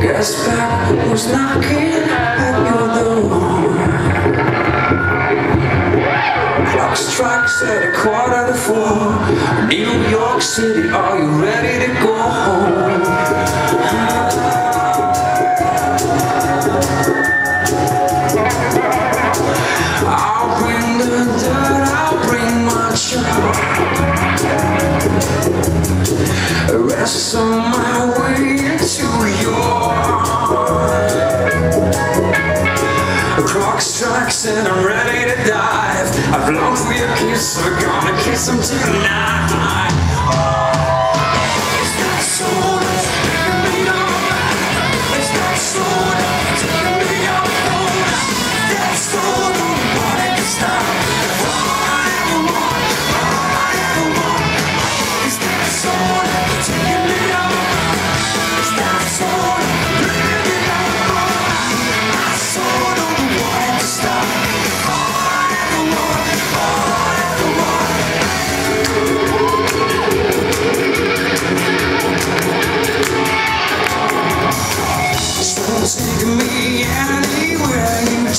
Guess back who's knocking at your door. Strikes at a quarter to four. New York City, are you ready to go home? I'll bring the dirt, I'll bring my child. Rest on my way to York. Clock strikes and I'm ready to dive. I've longed for your kiss, so we're gonna kiss them tonight.